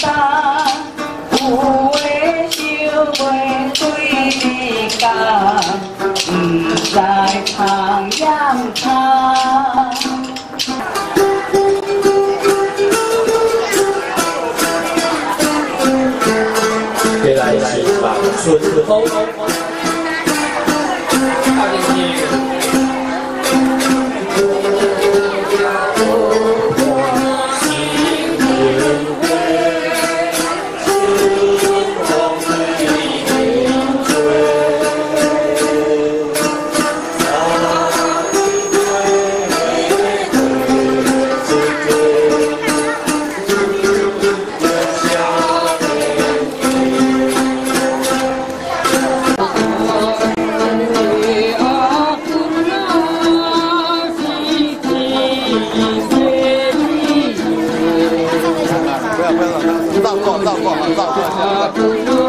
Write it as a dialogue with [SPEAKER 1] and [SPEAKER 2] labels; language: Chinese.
[SPEAKER 1] 不再来越喜孙子
[SPEAKER 2] 不要不要，让让过让过让过。